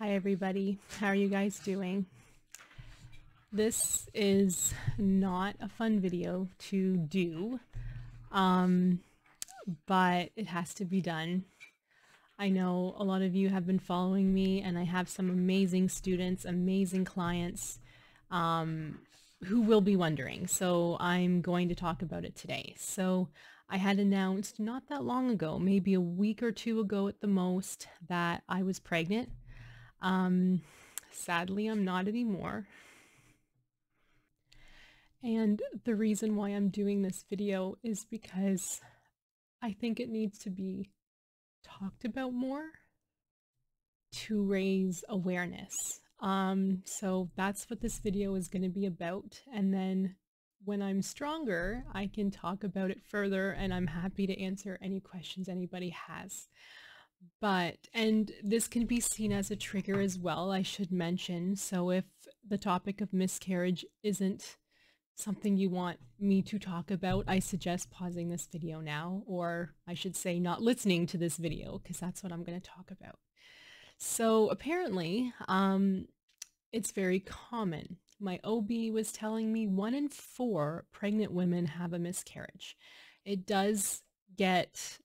Hi everybody, how are you guys doing? This is not a fun video to do, um, but it has to be done. I know a lot of you have been following me and I have some amazing students, amazing clients um, who will be wondering. So I'm going to talk about it today. So I had announced not that long ago, maybe a week or two ago at the most, that I was pregnant. Um, sadly, I'm not anymore. And the reason why I'm doing this video is because I think it needs to be talked about more to raise awareness. Um, so that's what this video is going to be about. And then when I'm stronger, I can talk about it further and I'm happy to answer any questions anybody has. But, and this can be seen as a trigger as well, I should mention. So if the topic of miscarriage isn't something you want me to talk about, I suggest pausing this video now, or I should say not listening to this video, because that's what I'm going to talk about. So apparently, um, it's very common. My OB was telling me one in four pregnant women have a miscarriage. It does get,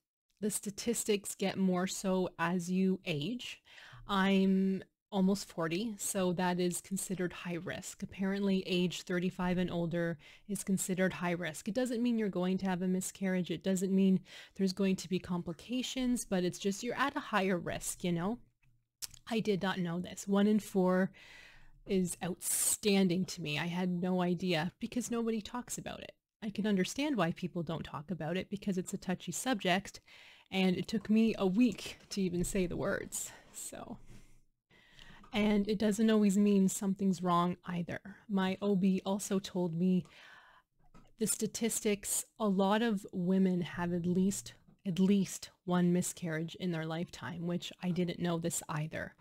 the statistics get more so as you age. I'm almost 40, so that is considered high risk. Apparently age 35 and older is considered high risk. It doesn't mean you're going to have a miscarriage. It doesn't mean there's going to be complications, but it's just you're at a higher risk, you know? I did not know this. One in four is outstanding to me. I had no idea because nobody talks about it. I can understand why people don't talk about it because it's a touchy subject and it took me a week to even say the words. So and it doesn't always mean something's wrong either. My OB also told me the statistics, a lot of women have at least at least one miscarriage in their lifetime, which I didn't know this either.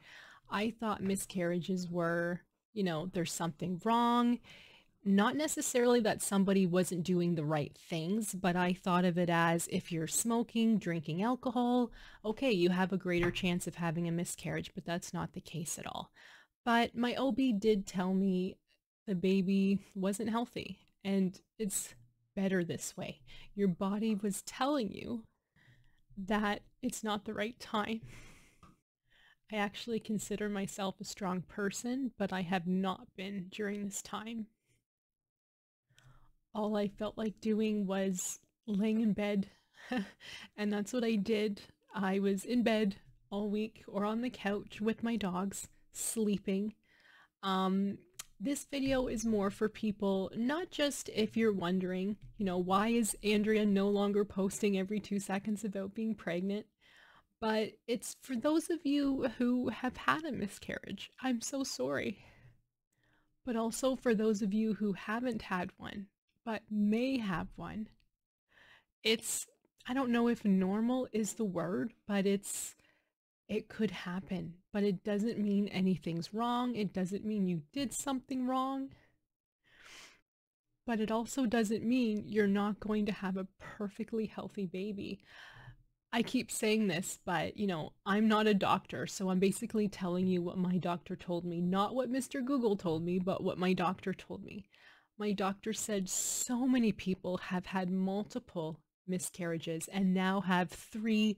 I thought miscarriages were, you know, there's something wrong not necessarily that somebody wasn't doing the right things, but I thought of it as if you're smoking, drinking alcohol, okay, you have a greater chance of having a miscarriage, but that's not the case at all. But my OB did tell me the baby wasn't healthy and it's better this way. Your body was telling you that it's not the right time. I actually consider myself a strong person, but I have not been during this time all I felt like doing was laying in bed. and that's what I did. I was in bed all week or on the couch with my dogs, sleeping. Um, this video is more for people, not just if you're wondering, you know, why is Andrea no longer posting every two seconds about being pregnant? But it's for those of you who have had a miscarriage. I'm so sorry. But also for those of you who haven't had one but may have one. It's, I don't know if normal is the word, but it's, it could happen, but it doesn't mean anything's wrong. It doesn't mean you did something wrong. But it also doesn't mean you're not going to have a perfectly healthy baby. I keep saying this, but you know, I'm not a doctor, so I'm basically telling you what my doctor told me, not what Mr. Google told me, but what my doctor told me my doctor said so many people have had multiple miscarriages and now have three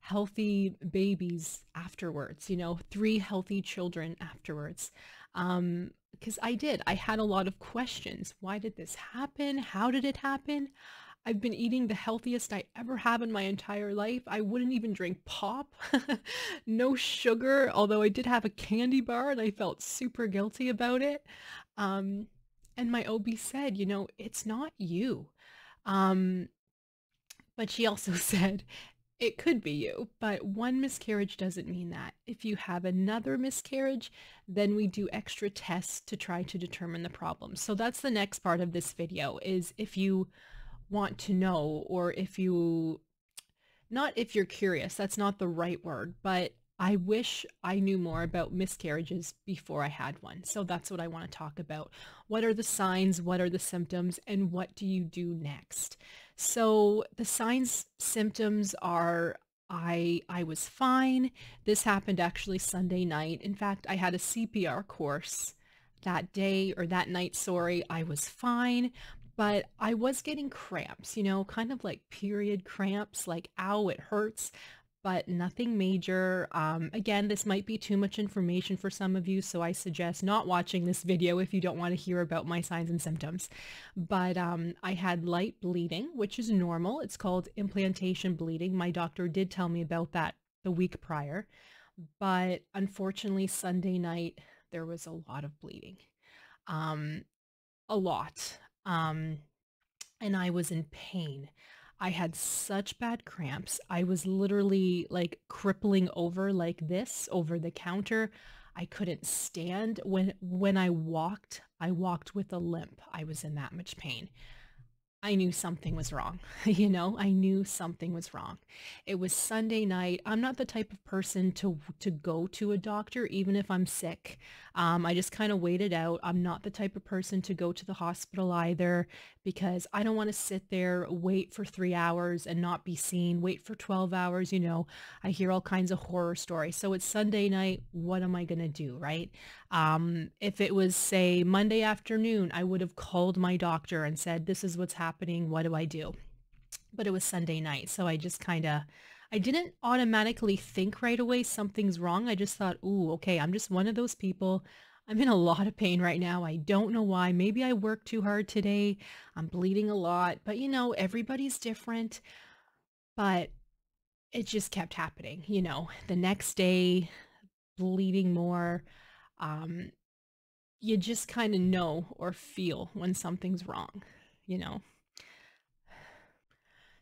healthy babies afterwards, you know, three healthy children afterwards. Um, because I did, I had a lot of questions. Why did this happen? How did it happen? I've been eating the healthiest I ever have in my entire life. I wouldn't even drink pop. no sugar, although I did have a candy bar and I felt super guilty about it. Um, and my OB said, you know, it's not you. Um, but she also said, it could be you, but one miscarriage doesn't mean that. If you have another miscarriage, then we do extra tests to try to determine the problem. So that's the next part of this video is if you want to know or if you, not if you're curious, that's not the right word, but I wish I knew more about miscarriages before I had one. So that's what I want to talk about. What are the signs? What are the symptoms? And what do you do next? So the signs, symptoms are I I was fine. This happened actually Sunday night. In fact, I had a CPR course that day or that night, sorry. I was fine, but I was getting cramps, you know, kind of like period cramps, like ow, it hurts but nothing major. Um, again, this might be too much information for some of you, so I suggest not watching this video if you don't want to hear about my signs and symptoms. But um, I had light bleeding, which is normal. It's called implantation bleeding. My doctor did tell me about that the week prior. But unfortunately, Sunday night, there was a lot of bleeding. Um, a lot. Um, and I was in pain. I had such bad cramps. I was literally like crippling over like this over the counter. I couldn't stand. When when I walked, I walked with a limp. I was in that much pain. I knew something was wrong. you know, I knew something was wrong. It was Sunday night. I'm not the type of person to to go to a doctor even if I'm sick. Um, I just kind of waited out. I'm not the type of person to go to the hospital either because I don't want to sit there, wait for three hours and not be seen, wait for 12 hours. You know, I hear all kinds of horror stories. So it's Sunday night. What am I going to do? Right. Um, if it was say Monday afternoon, I would have called my doctor and said, this is what's happening. What do I do? But it was Sunday night. So I just kind of, I didn't automatically think right away something's wrong. I just thought, ooh, okay, I'm just one of those people. I'm in a lot of pain right now. I don't know why. Maybe I worked too hard today. I'm bleeding a lot, but you know, everybody's different. But it just kept happening, you know, the next day, bleeding more um, you just kind of know or feel when something's wrong, you know.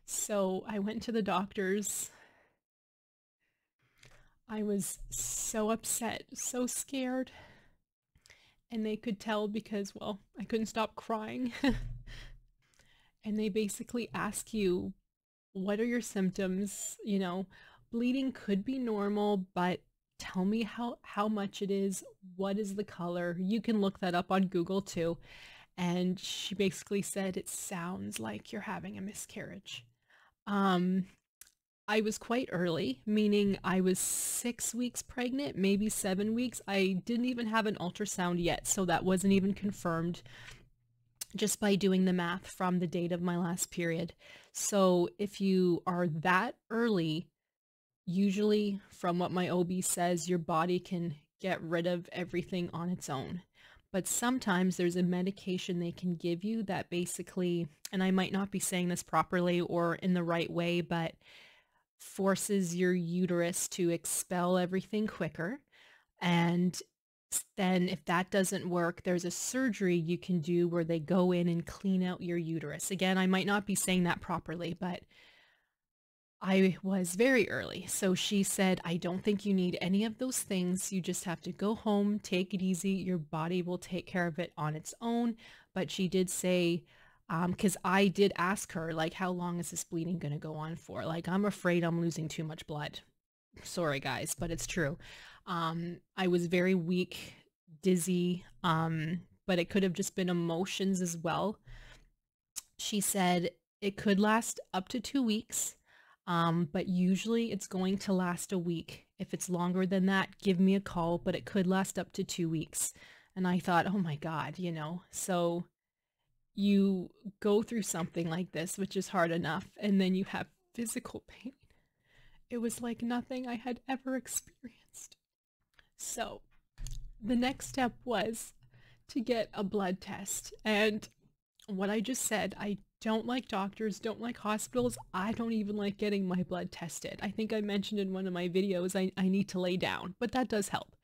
So I went to the doctors. I was so upset, so scared. And they could tell because, well, I couldn't stop crying. and they basically ask you, what are your symptoms? You know, bleeding could be normal, but tell me how how much it is what is the color you can look that up on google too and she basically said it sounds like you're having a miscarriage um i was quite early meaning i was six weeks pregnant maybe seven weeks i didn't even have an ultrasound yet so that wasn't even confirmed just by doing the math from the date of my last period so if you are that early usually from what my OB says, your body can get rid of everything on its own. But sometimes there's a medication they can give you that basically, and I might not be saying this properly or in the right way, but forces your uterus to expel everything quicker. And then if that doesn't work, there's a surgery you can do where they go in and clean out your uterus. Again, I might not be saying that properly, but I was very early. So she said, I don't think you need any of those things. You just have to go home, take it easy. Your body will take care of it on its own. But she did say, because um, I did ask her, like, how long is this bleeding going to go on for? Like, I'm afraid I'm losing too much blood. Sorry, guys, but it's true. Um, I was very weak, dizzy, um, but it could have just been emotions as well. She said it could last up to two weeks um, but usually it's going to last a week. If it's longer than that, give me a call, but it could last up to two weeks. And I thought, oh my God, you know, so you go through something like this, which is hard enough, and then you have physical pain. It was like nothing I had ever experienced. So the next step was to get a blood test. And what I just said, I don't like doctors, don't like hospitals. I don't even like getting my blood tested. I think I mentioned in one of my videos I, I need to lay down, but that does help.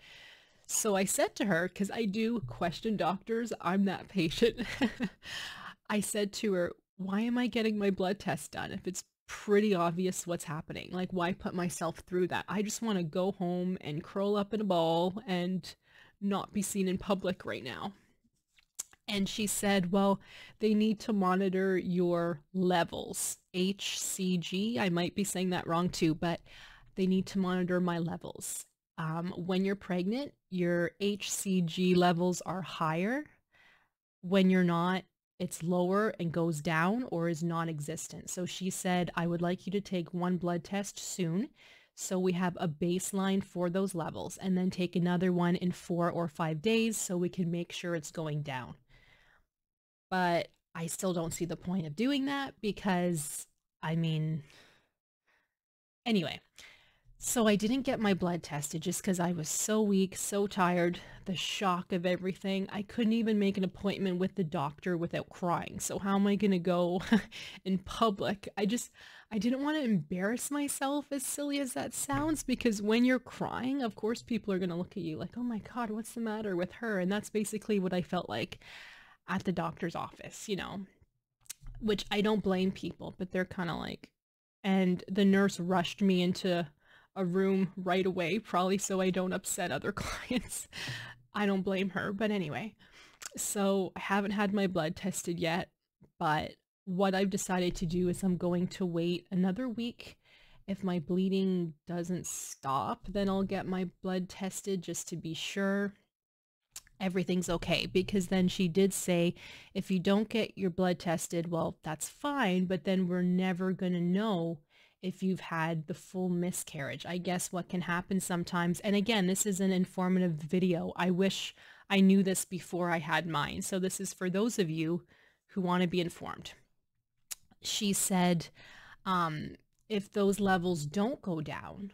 So I said to her, because I do question doctors, I'm that patient. I said to her, why am I getting my blood test done if it's pretty obvious what's happening? Like, why put myself through that? I just want to go home and curl up in a ball and not be seen in public right now. And she said, well, they need to monitor your levels. HCG, I might be saying that wrong too, but they need to monitor my levels. Um, when you're pregnant, your HCG levels are higher. When you're not, it's lower and goes down or is non-existent. So she said, I would like you to take one blood test soon. So we have a baseline for those levels and then take another one in four or five days so we can make sure it's going down. But I still don't see the point of doing that because, I mean, anyway, so I didn't get my blood tested just because I was so weak, so tired, the shock of everything. I couldn't even make an appointment with the doctor without crying. So how am I going to go in public? I just, I didn't want to embarrass myself as silly as that sounds because when you're crying, of course people are going to look at you like, oh my God, what's the matter with her? And that's basically what I felt like at the doctor's office, you know, which I don't blame people, but they're kind of like, and the nurse rushed me into a room right away, probably so I don't upset other clients. I don't blame her, but anyway. So I haven't had my blood tested yet, but what I've decided to do is I'm going to wait another week. If my bleeding doesn't stop, then I'll get my blood tested just to be sure everything's okay because then she did say if you don't get your blood tested well that's fine but then we're never going to know if you've had the full miscarriage. I guess what can happen sometimes, and again, this is an informative video. I wish I knew this before I had mine. So this is for those of you who want to be informed. She said, um, if those levels don't go down,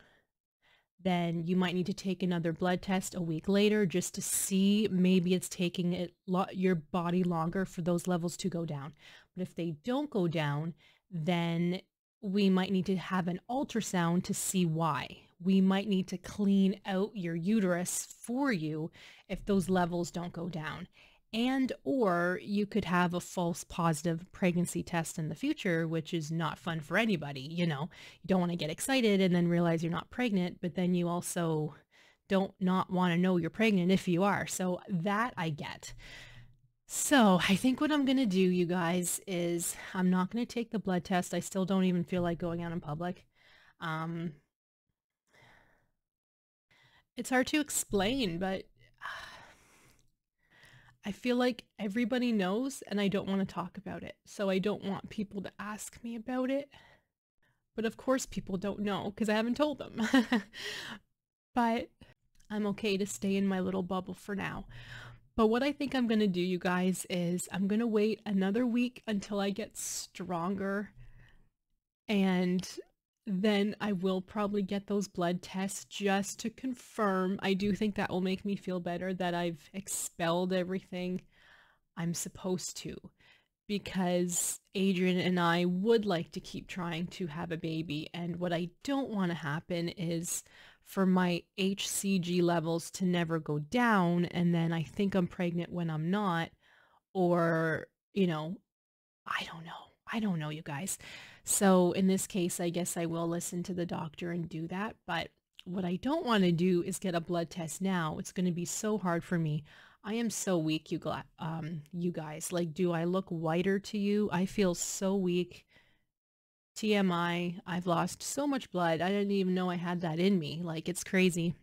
then you might need to take another blood test a week later just to see maybe it's taking it your body longer for those levels to go down. But if they don't go down, then we might need to have an ultrasound to see why. We might need to clean out your uterus for you if those levels don't go down. And or you could have a false positive pregnancy test in the future, which is not fun for anybody. You know, you don't want to get excited and then realize you're not pregnant, but then you also don't not want to know you're pregnant if you are. So that I get. So I think what I'm going to do, you guys, is I'm not going to take the blood test. I still don't even feel like going out in public. Um, it's hard to explain, but I feel like everybody knows and I don't want to talk about it. So I don't want people to ask me about it. But of course people don't know because I haven't told them. but I'm okay to stay in my little bubble for now. But what I think I'm going to do, you guys, is I'm going to wait another week until I get stronger. And then I will probably get those blood tests just to confirm. I do think that will make me feel better that I've expelled everything I'm supposed to. Because Adrian and I would like to keep trying to have a baby. And what I don't want to happen is for my HCG levels to never go down and then I think I'm pregnant when I'm not or, you know, I don't know. I don't know, you guys. So in this case, I guess I will listen to the doctor and do that. But what I don't want to do is get a blood test now. It's going to be so hard for me. I am so weak, you, um, you guys. Like, do I look whiter to you? I feel so weak. TMI, I've lost so much blood. I didn't even know I had that in me. Like, it's crazy.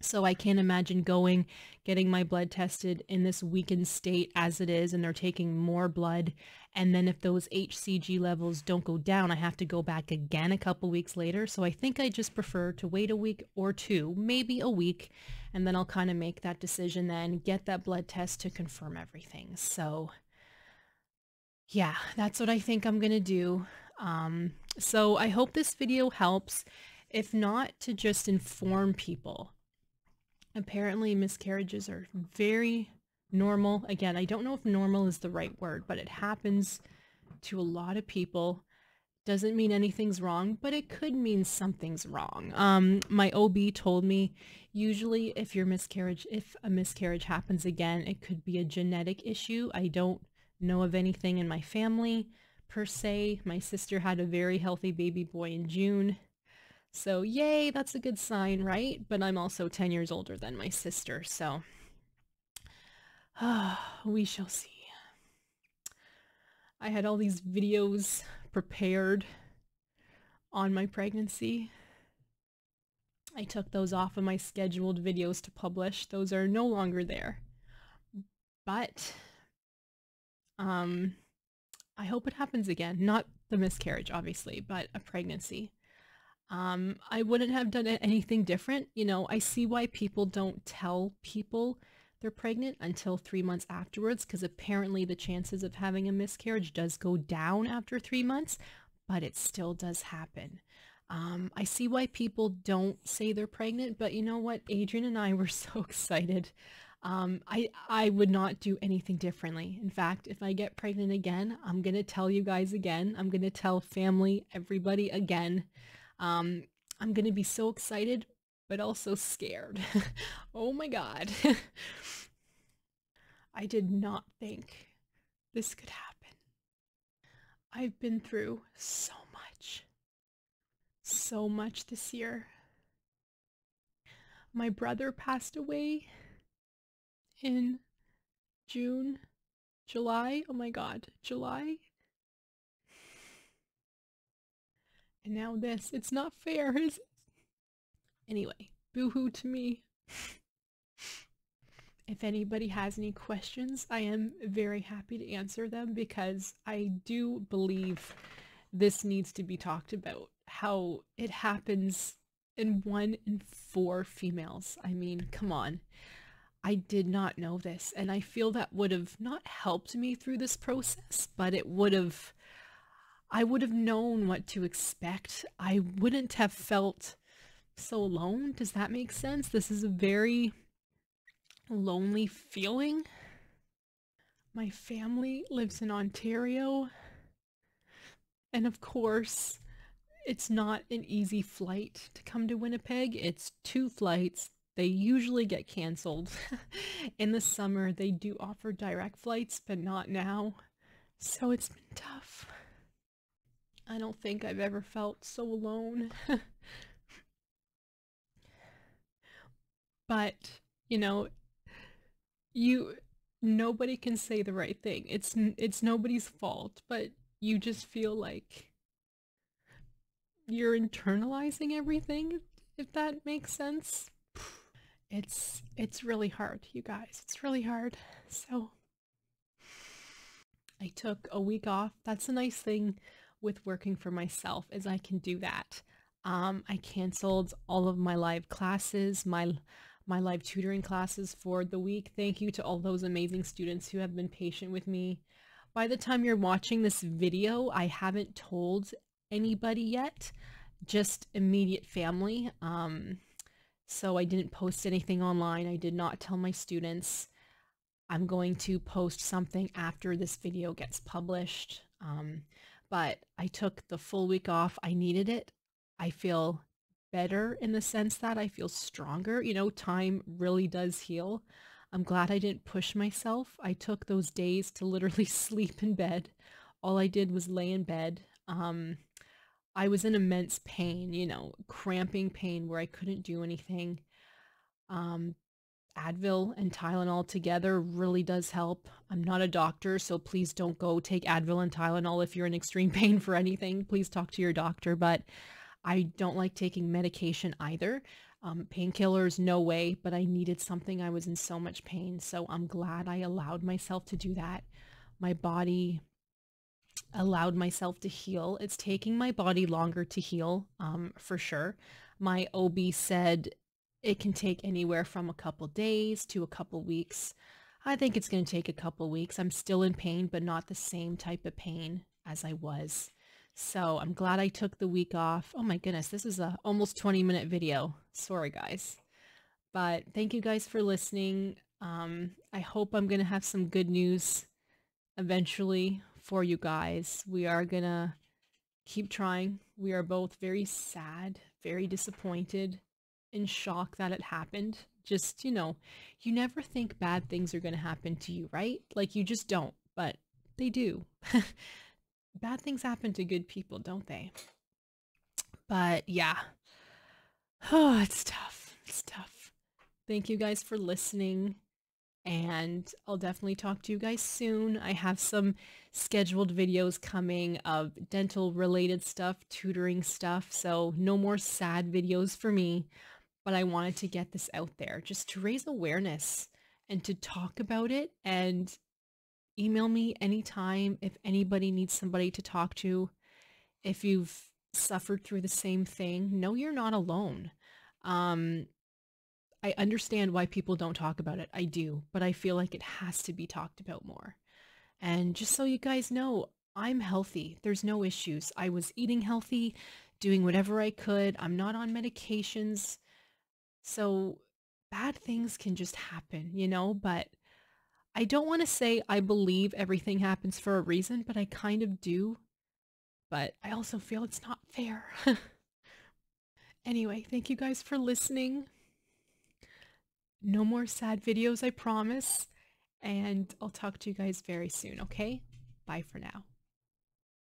So I can't imagine going, getting my blood tested in this weakened state as it is, and they're taking more blood. And then if those HCG levels don't go down, I have to go back again a couple weeks later. So I think I just prefer to wait a week or two, maybe a week, and then I'll kind of make that decision then, get that blood test to confirm everything. So yeah, that's what I think I'm going to do. Um, so I hope this video helps, if not to just inform people. Apparently miscarriages are very normal. Again, I don't know if normal is the right word, but it happens to a lot of people. Doesn't mean anything's wrong, but it could mean something's wrong. Um, my OB told me usually if your miscarriage, if a miscarriage happens again, it could be a genetic issue. I don't know of anything in my family per se. My sister had a very healthy baby boy in June. So yay, that's a good sign, right? But I'm also 10 years older than my sister, so we shall see. I had all these videos prepared on my pregnancy. I took those off of my scheduled videos to publish. Those are no longer there. But Um, I hope it happens again. Not the miscarriage, obviously, but a pregnancy. Um, I wouldn't have done anything different. You know, I see why people don't tell people they're pregnant until three months afterwards because apparently the chances of having a miscarriage does go down after three months, but it still does happen. Um, I see why people don't say they're pregnant, but you know what? Adrian and I were so excited. Um, I, I would not do anything differently. In fact, if I get pregnant again, I'm going to tell you guys again. I'm going to tell family, everybody again. Um, I'm going to be so excited, but also scared. oh my God. I did not think this could happen. I've been through so much. So much this year. My brother passed away in June, July. Oh my god, July. And now this. It's not fair, is it? Anyway, boo-hoo to me. if anybody has any questions, I am very happy to answer them because I do believe this needs to be talked about. How it happens in one in four females. I mean, come on. I did not know this, and I feel that would have not helped me through this process, but it would have, I would have known what to expect. I wouldn't have felt so alone. Does that make sense? This is a very lonely feeling. My family lives in Ontario, and of course, it's not an easy flight to come to Winnipeg. It's two flights, they usually get canceled. In the summer, they do offer direct flights, but not now. So it's been tough. I don't think I've ever felt so alone. but, you know, you nobody can say the right thing. It's it's nobody's fault, but you just feel like you're internalizing everything if that makes sense it's it's really hard, you guys. It's really hard. So I took a week off. That's a nice thing with working for myself is I can do that. Um, I canceled all of my live classes, my my live tutoring classes for the week. Thank you to all those amazing students who have been patient with me. By the time you're watching this video, I haven't told anybody yet, just immediate family. Um, so I didn't post anything online. I did not tell my students. I'm going to post something after this video gets published. Um, but I took the full week off. I needed it. I feel better in the sense that I feel stronger. You know, time really does heal. I'm glad I didn't push myself. I took those days to literally sleep in bed. All I did was lay in bed. Um, I was in immense pain, you know, cramping pain where I couldn't do anything. Um, Advil and Tylenol together really does help. I'm not a doctor, so please don't go take Advil and Tylenol if you're in extreme pain for anything. Please talk to your doctor, but I don't like taking medication either. Um, painkillers, no way, but I needed something. I was in so much pain, so I'm glad I allowed myself to do that. My body allowed myself to heal. It's taking my body longer to heal, um, for sure. My OB said it can take anywhere from a couple days to a couple weeks. I think it's going to take a couple weeks. I'm still in pain, but not the same type of pain as I was. So I'm glad I took the week off. Oh my goodness, this is a almost 20 minute video. Sorry guys. But thank you guys for listening. Um, I hope I'm going to have some good news eventually for you guys. We are gonna keep trying. We are both very sad, very disappointed, in shock that it happened. Just, you know, you never think bad things are gonna happen to you, right? Like you just don't, but they do. bad things happen to good people, don't they? But yeah. Oh, it's tough. It's tough. Thank you guys for listening and I'll definitely talk to you guys soon. I have some scheduled videos coming of dental related stuff, tutoring stuff, so no more sad videos for me, but I wanted to get this out there just to raise awareness and to talk about it and email me anytime if anybody needs somebody to talk to. If you've suffered through the same thing, no, you're not alone. Um, I understand why people don't talk about it. I do, but I feel like it has to be talked about more. And just so you guys know, I'm healthy. There's no issues. I was eating healthy, doing whatever I could. I'm not on medications. So bad things can just happen, you know, but I don't want to say I believe everything happens for a reason, but I kind of do. But I also feel it's not fair. anyway, thank you guys for listening. No more sad videos, I promise. And I'll talk to you guys very soon, okay? Bye for now.